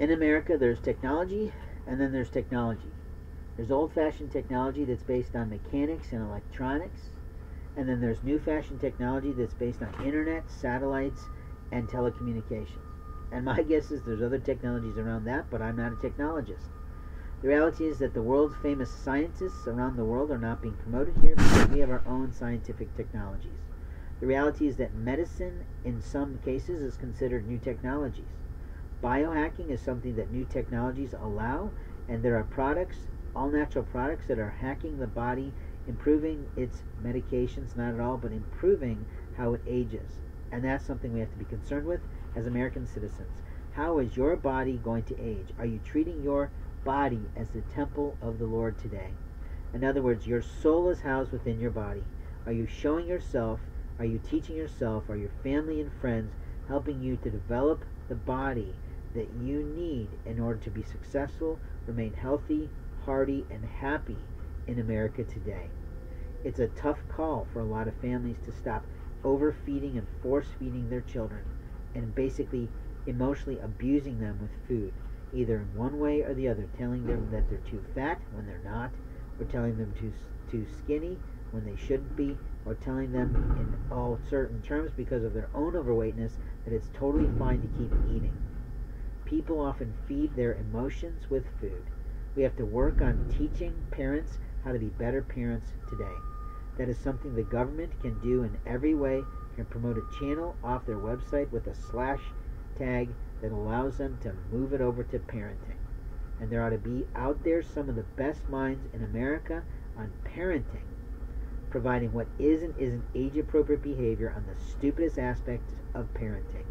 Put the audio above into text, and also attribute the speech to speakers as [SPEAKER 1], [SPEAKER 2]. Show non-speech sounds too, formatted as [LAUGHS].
[SPEAKER 1] In America, there's technology, and then there's technology. There's old fashioned technology that's based on mechanics and electronics, and then there's new fashioned technology that's based on internet, satellites, and telecommunications. And my [LAUGHS] guess is there's other technologies around that, but I'm not a technologist. The reality is that the world's famous scientists around the world are not being promoted here because we have our own scientific technologies. The reality is that medicine, in some cases, is considered new technologies. Biohacking is something that new technologies allow, and there are products, all natural products, that are hacking the body, improving its medications, not at all, but improving how it ages. And that's something we have to be concerned with as American citizens. How is your body going to age? Are you treating your body as the temple of the Lord today? In other words, your soul is housed within your body. Are you showing yourself? Are you teaching yourself? Are your family and friends helping you to develop the body that you need in order to be successful, remain healthy, hearty, and happy in America today? It's a tough call for a lot of families to stop overfeeding and force feeding their children and basically emotionally abusing them with food, either in one way or the other, telling them that they're too fat when they're not, or telling them too too skinny when they shouldn't be, or telling them in all certain terms because of their own overweightness that it's totally fine to keep eating. People often feed their emotions with food. We have to work on teaching parents how to be better parents today. That is something the government can do in every way, can promote a channel off their website with a slash tag that allows them to move it over to parenting. And there ought to be out there some of the best minds in America on parenting, providing what is and isn't age appropriate behavior on the stupidest aspects of parenting.